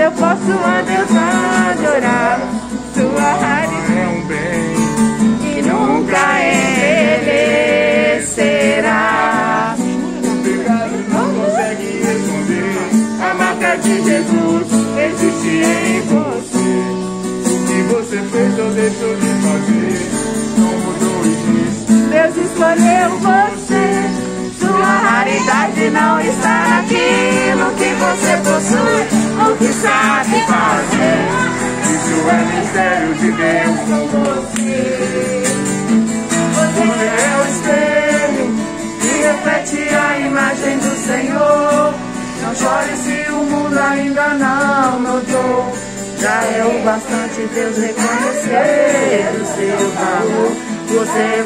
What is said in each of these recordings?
eu posso a Deus adorar. Sua raridade É um bem que nunca envelhecerá. O pecado não consegue esconder A marca de Jesus existe em você O que você fez ou deixou de fazer Não mudou diz Deus escolheu você. Sua raridade não está sabe fazer. Isso é mistério de Deus com você. Você é o espelho que reflete a imagem do Senhor. Não chore se o mundo ainda não notou. Já é o bastante Deus reconhecer o seu valor. Você é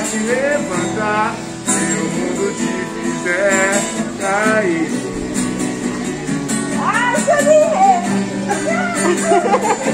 pra te levantar Se o mundo te fizer cair. Ai,